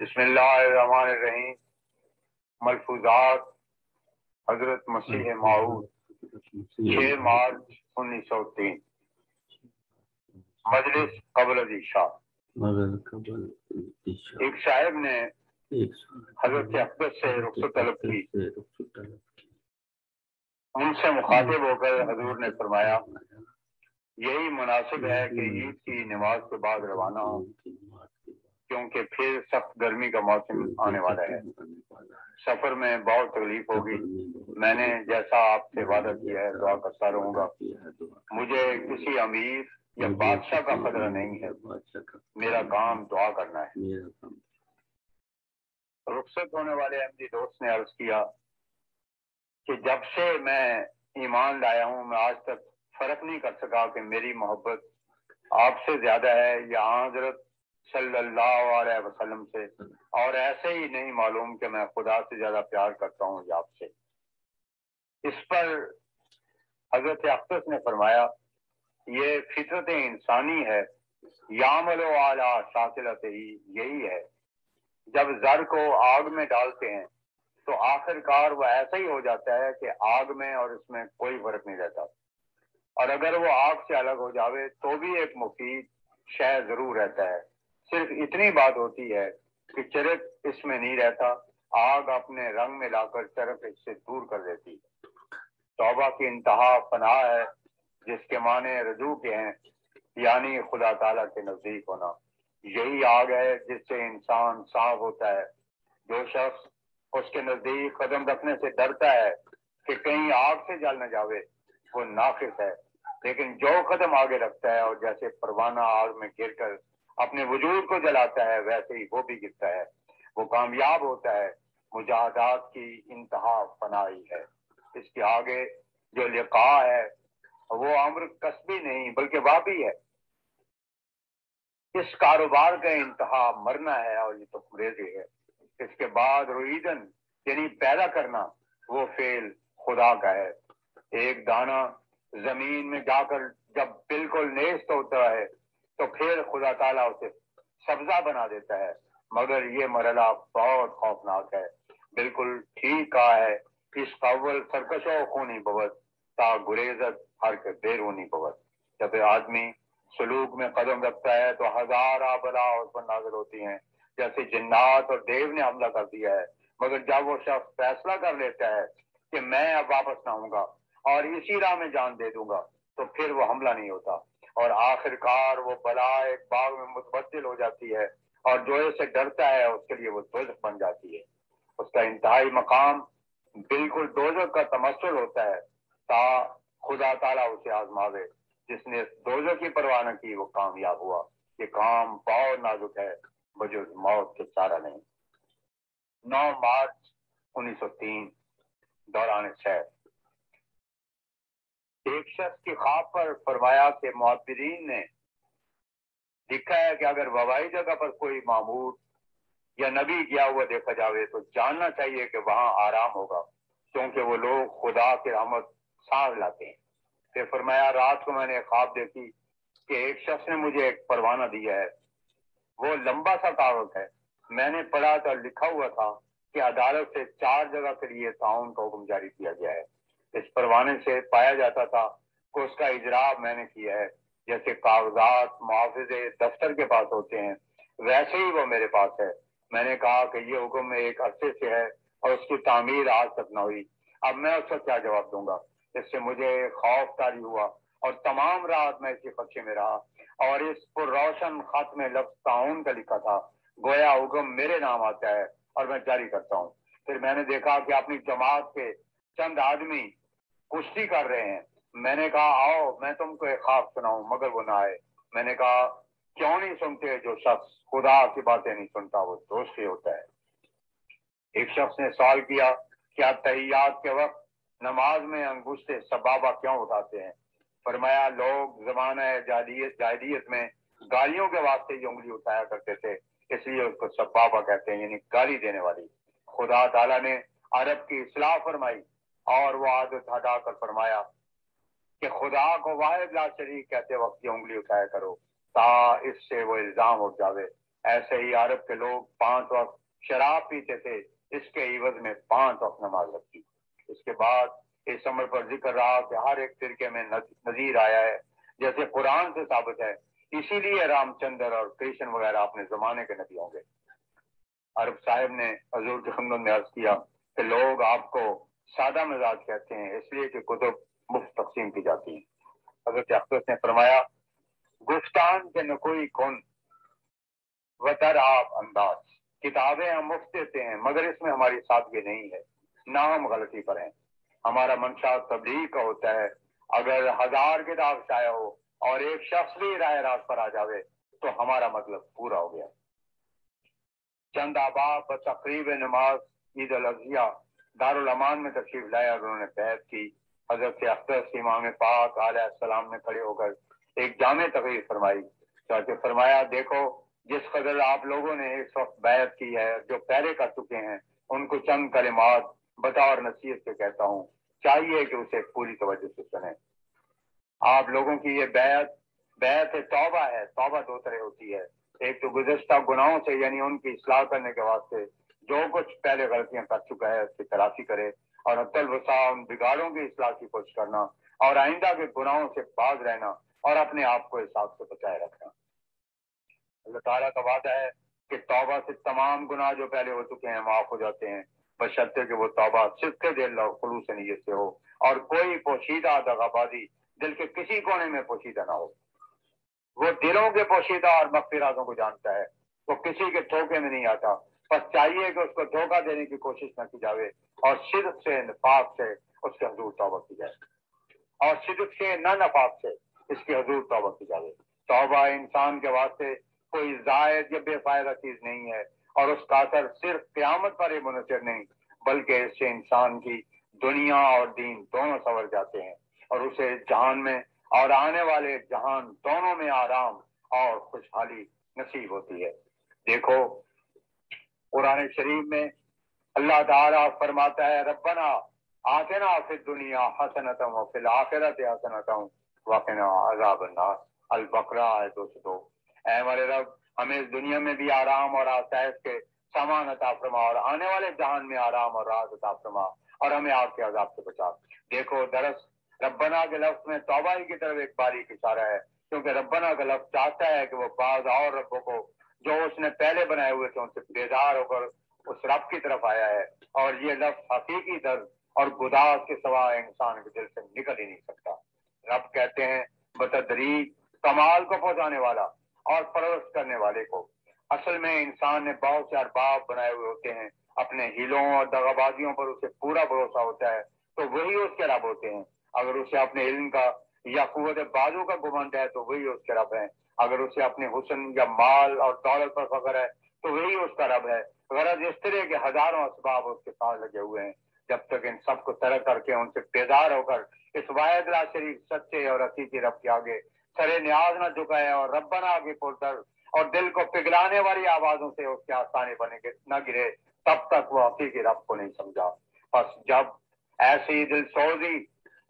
रहीम मलफूजात हज़रत मसीह माऊद छह मार्च उन्नीस सौ तीन। मजलिस कबल ईशा एक साहब ने हज़रत अकबर से रुखसत तलब की। उनसे मुखातिब होकर हजूर ने फरमाया यही मुनासिब है कि ईद की नमाज़ के बाद रवाना हो। क्योंकि फिर सख्त गर्मी का मौसम आने वाला है। सफ़र में बहुत तकलीफ़ होगी। मैंने जैसा आपसे वादा किया है दुआ करता रहूँगा। मुझे किसी अमीर या बादशाह का खतरा नहीं है। मेरा काम दुआ करना है। रुखसत होने वाले अहमदी दोस्त ने अर्ज़ किया कि जब से मैं ईमान लाया हूँ मैं आज तक फ़र्क नहीं कर सका कि मेरी मोहब्बत आपसे ज़्यादा है या हज़रत सल्लल्लाहु अलैहि वसल्लम से। और ऐसे ही नहीं मालूम कि मैं खुदा से ज़्यादा प्यार करता हूँ आपसे। इस पर हज़रत अख्तस ने फरमाया, ये फितरत इंसानी है, यामलो आला शाकिलत ही यही है। जब जर को आग में डालते हैं तो आखिरकार वह ऐसा ही हो जाता है कि आग में और इसमें कोई फ़र्क नहीं रहता। और अगर वो आग से अलग हो जावे तो भी एक मुफीद शह ज़रूर रहता है। सिर्फ़ इतनी बात होती है कि चरक इसमें नहीं रहता, आग अपने रंग में लाकर चरक इससे दूर कर देती तोबा की इंतहा फना है, जिसके माने रजू के हैं, यानी खुदा ताला के नज़दीक होना। यही आग है जिससे इंसान साफ़ होता है। जो शख्स उसके नज़दीक कदम रखने से डरता है कि कहीं आग से जल न जावे, वो नाफिस है। लेकिन जो कदम आगे रखता है और जैसे परवाना आग में गिर कर अपने वजूद को जलाता है, वैसे ही वो भी गिरता है। वो कामयाब होता है। मुजाहदात की इंतहा फनाई है। इसके आगे जो लिका है, वो अम्र कस्बी नहीं, बल्कि वाबी है। इस कारोबार का इंतहा मरना है, और ये तो खुरेजी है। इसके बाद रोईदन, यानी पैदा करना, वो फेल खुदा का है। एक दाना ज़मीन में जाकर जब बिल्कुल नेस्त होता है तो फिर खुदा ताला उसे सब्जा बना देता है। मगर ये मरला बहुत खौफनाक है। बिल्कुल ठीक कहा है। इस कवल सरकशो खूनी बवत, ता गुरेजत हर के बेरूनी बवत। जब आदमी सलूक में कदम रखता है तो हज़ार आबला उस पर नाजर होती हैं। जैसे जिन्नात और देव ने हमला कर दिया है। मगर जब वो शख्स फैसला कर लेता है कि मैं अब वापस ना आऊँगा और इसी राह में जान दे दूँगा तो फिर वो हमला नहीं होता। और आखिरकार वो बला एक बाग में मुतबदल हो जाती है और जो से डरता है, उसके लिए वो दोजक बन जाती है। उसका इंतहाई मकाम बिल्कुल दोजक का तमसल होता है। ता खुदा ताला उसे आजमावे, जिसने दोजक की परवाह न की, वो कामयाब हुआ। ये काम बहुत नाजुक है, बजुर्ग मौत के सारा नहीं। नौ मार्च 1903 दौरान शहर। एक शख्स की खाब पर फरमाया कि मुआबरीन ने लिखा है कि अगर वबाई जगह पर कोई मामूर या नबी गया हुआ देखा जावे तो जानना चाहिए कि वहाँ आराम होगा, क्योंकि वो लोग खुदा के रहमत सांस लाते हैं। फिर फरमाया, रात को मैंने ख्वाब देखी कि एक शख्स ने मुझे एक परवाना दिया है। वो लंबा सा कागज़ है। मैंने पढ़ा तो लिखा हुआ था कि अदालत से चार जगह के लिए ताउन का हुक्म जारी किया गया है। इस परवाने से पाया जाता था कि उसका इजरा मैंने किया है। जैसे कागजात, मुआवजे, दफ्तर के पास होते हैं, वैसे ही वो मेरे पास है। मैंने कहा कि ये हुक्म एक अरसे से है और उसकी तामीर आज तक न हुई। अब मैं उसका क्या जवाब दूँगा? इससे मुझे खौफ तारी हुआ और तमाम रात मैं इसी खदशे में रहा और इस पर रोशन खत में लफ्ज ताउन का लिखा था, गोया हुक्म मेरे नाम आता है और मैं जारी करता हूँ। फिर मैंने देखा कि अपनी जमात के चंद आदमी कुश्ती कर रहे हैं। मैंने कहा, आओ, मैं तुमको एक खाब सुनाऊं, मगर वो ना आए। मैंने कहा, क्यों नहीं सुनते जो शख्स? खुदा की बातें नहीं सुनता, वो दोस्त ही होता है। एक शख्स ने सवाल किया, क्या तहियात के वक्त नमाज़ में अंगुश्ते सबाबा क्यों उठाते हैं? फरमाया, लोग जमाना जाहिलियत जाहिलियत में गालियों के वास्ते ही उंगली उठाया करते थे, इसलिए उसको सबाबा कहते हैं, यानी गाली देने वाली। खुदा ताला ने अरब की इसलाह फरमाई और वो आदत हटाकर फरमाया कि खुदा को वाहिद ला शरीक कहते वक्त ये उंगली उठाया करो, ता इससे वो इल्ज़ाम उठ जावे। ऐसे ही अरब के लोग पाँच वक्त शराब पीते थे, इसके इवज में पाँच वक्त नमाज़ रखी। इसके बाद इस समय पर ज़िक्र रहा कि हर एक फिरके में नजीर आया है, जैसे कुरान से साबित है। इसीलिए रामचंद्र और कृष्ण वगैरह अपने जमाने के नबी होंगे। अरब साहब ने हजूर के खंगन में अर्ज़ किया कि लोग आपको सादा मिजाज कहते हैं, इसलिए कि कुतुब मुफ़्त तकसीम की जाती है। हज़रत अख्तर ने फरमाया गुफ्तान के न कोई कौन वतर आप अंदाज। किताबें हम मुफ़्त देते हैं, मगर इसमें हमारी सादगी नहीं है। ना हम गलती पर हैं। हमारा मंशा तबलीग का होता है। अगर हज़ार किताब शाया हो और एक शख्स भी राय रात पर आ जावे तो हमारा मतलब पूरा हो गया। चंद आबाब तकरीब नमाज़ ईद अजिया दारुल अमान में तशरीफ़ लाया और उन्होंने बैत की। हज़रत अख्तर इमाम पाक आलाम ने खड़े होकर एक जाम तकरीर फरमाई। चाहते फरमाया, देखो, जिस कदर आप लोगों ने इस वक्त बैत की है, जो पहले कर चुके हैं, उनको चंद कलिमात बतौर नसीहत से कहता हूँ। चाहिए कि उसे पूरी तवज्जो से सुने। आप लोगों की ये बैत बैत तौबा है, तौबा दो तरह होती है। एक तो गुजश्ता गुनाहों से, यानी उनकी इसलाह करने के वास्ते जो कुछ पहले गलतियाँ कर चुका है, उसकी तलाशी करे और अतल वसा बिगाड़ों की इसलाह की कोशिश करना और आइंदा के गुनाहों से बाज रहना और अपने आप को हिसाब से बचाए रखना। अल्लाह ताला का वादा है कि तौबा से तमाम गुनाह जो पहले हो चुके हैं, माफ़ हो जाते हैं। बशर्ते कि वो तौबा सिर्फ़ दिल और खलूस नीयत से हो और कोई पोशीदा दगाबाजी दिल के किसी कोने में पोशीदा ना हो। वो दिलों के पोशीदा और मकफिरातों को जानता है। वो किसी के धोखे में नहीं आता। बस चाहिए कि उसको धोखा देने की कोशिश न की जाए और शिरक से नफाक से उसके हजूर तोबा की जाए। और शिरक से न नफाक से इसकी हजूर तोबा की जाए तोबा इंसान के वास्ते कोई जायद या बेफायदा चीज़ नहीं है और उसका असर सिर्फ़ क्यामत पर ही मुनसर नहीं, बल्कि इससे इंसान की दुनिया और दीन दोनों संवर जाते हैं और उसे जहान में और आने वाले जहान दोनों में आराम और खुशहाली नसीब होती है। देखो कुरान शरीफ में अल्लाह ताला फरमाता है, रब्बना आखिना फिर दुनिया हसनतम फिल आखिरत हसनतम वकना अजाब अल बकरा है दो सौ दो हमारे रब, हमें इस दुनिया में भी आराम और आसाइश के सामान अता फरमा और आने वाले जहान में आराम और राज अता फरमा और हमें आपके अजाब से बचा। देखो दरस रबना के लफ्ज में तोबाई की तरफ़ एक बारीक इशारा है, क्योंकि रबना का लफ्ज चाहता है कि वो बाज और रब्बों को जो उसने पहले बनाए हुए थे, उनसे बेदार होकर उस रब की तरफ़ आया है। और ये लफ्ज हकीकी दर्द और गुदास के सवा इंसान के दिल से निकल ही नहीं सकता। रब कहते हैं, बतदरी, कमाल को पहुँचाने वाला और परवश करने वाले को। असल में इंसान ने बहुत से अरबाब बनाए हुए होते हैं। अपने हिलों और दगाबाजियों पर उसे पूरा भरोसा होता है। तो वही उसके रब होते हैं। अगर उसे अपने इल्म का या कुत बाजू का गुमंड है तो वही उसके रब है। अगर उसे अपने हुसन या माल और दौलत पर फकर है तो वही उसका रब है। गरज इस तरह के हज़ारों असबाब उसके पास लगे हुए हैं, जब तक इन सबको तरह करके उनसे बेदार होकर इस वायदला शरीफ सच्चे और हकीकी रब के आगे सरे न्याज न झुकाए और रब्बना आगे पुरतर और दिल को पिघलाने वाली आवाजों से उसके आसानी बने न गिरे, तब तक वो हकीकी रब को नहीं समझा। बस जब ऐसी दिल सोजी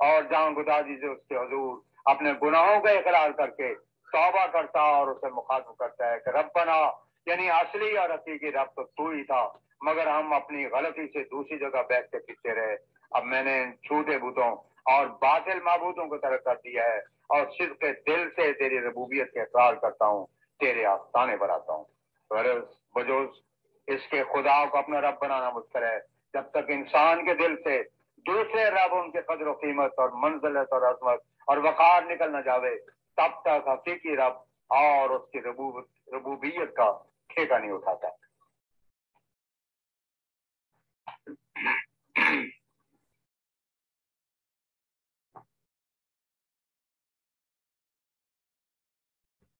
और जान गुदाजी से उसके हजूर अपने गुनाहों का इकरार करके तौबा करता और उसे मुखातब करता है कि रब्बना, यानी असली और हकीकी रब तो तू ही था, मगर हम अपनी गलती से दूसरी जगह बैठ के पीछे रहे। अब मैंने छूटे बूतों और बातिल मबूतों को तरह कर दिया है और सिर्फ़ के दिल से तेरी रबूबियत के इकरार करता हूँ, तेरे आस्थाने पर हूँ। बजोज इसके खुदा को अपना रब बनाना मुश्किल है। जब तक इंसान के दिल से दूसरे रब उनके कदर कीमत और मंजिलत और अजमत और वकार निकल न जावे तब था हकीकी रब और उसकी रबूबियत का ठेका नहीं उठाता।